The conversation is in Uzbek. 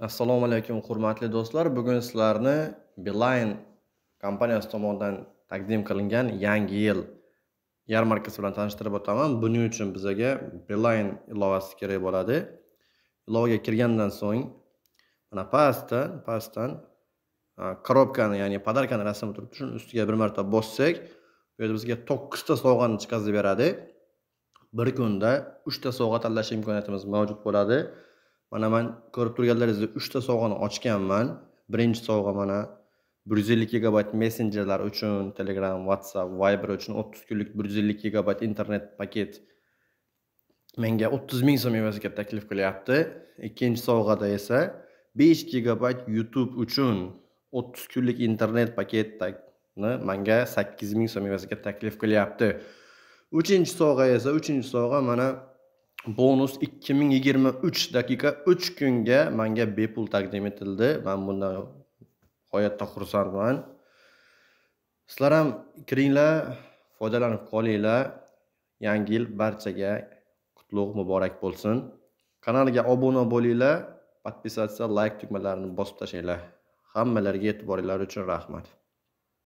Assalomu alaykum hurmatli do'stlar. Bugun sizlarni Beeline kompaniyasi tomonidan taqdim qilingan Yangi yil yarmarkasi bilan tanishtirib o'taman. Buning uchun bizaga Beeline ilovasi kerak bo'ladi. Ilovaga kirgandan so'ng mana pastdan, pastdan korobkani, ya'ni podarkani rasmi turibdi. Shuni ustiga bir marta bossak, bu yerda bizga 9 ta sovg'ani chiqazib beradi. Bir kunda 3 ta sovg'a tanlash imkoniyatimiz mavjud bo'ladi. Mana men ko'rib turganlaringizdek 3 ta sovg'ani ochganman. Birinchi sovg'a mana 150 GB messenjerlar uchun, Telegram, WhatsApp, Viber uchun 30 kunlik 150 GB internet paket menga 30 ming so'm evaziga taklif qilyapti. Ikkinchi sovg'ada esa 5 GB YouTube uchun 30 kunlik internet paketni menga 8 ming so'm evaziga taklif qilyapti. Uchinchi sovg'a esa, uchinchi sovg'a mana bonus 2023 daqiqa 3 kunga menga bepul taqdim etildi. Men bundan g'oyatda xursandman. Sizlar ham kiringlar, foydalanib qolinglar. Yangi yil barchaga qutlug' muborak bo'lsin. Kanalga obuna bo'linglar, подписаться, like tugmalarini bosib tashlanglar Hammalariga e'tiboringlar uchun rahmat.